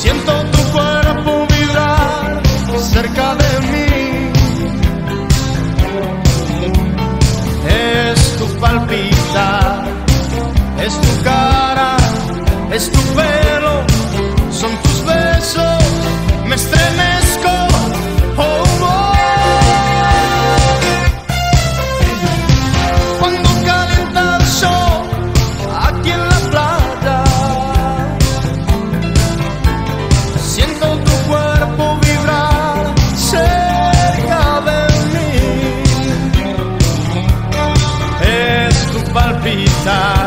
Siento tu cuerpo vibrar cerca de mí. Es tu palpitar, es tu cara, es tu time.